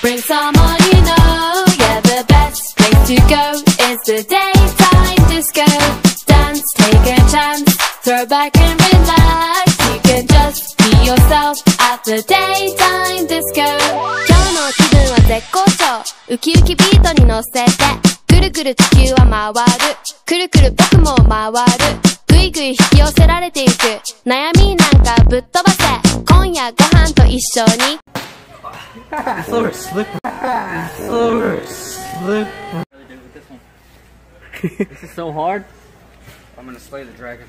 Bring someone you know. Yeah, the best place to go is the daytime disco. Dance, take a chance, throw back and relax. You can just be yourself at the daytime disco. 今日の気分は絶好調ウキウキビートに乗せてくるくる地球は回るくるくる僕も回るぐいぐい引き寄せられていく悩みなんかぶっ飛ばせ今夜ご飯と一緒に so slippery. so slippery. This is so hard. I'm gonna slay the dragon.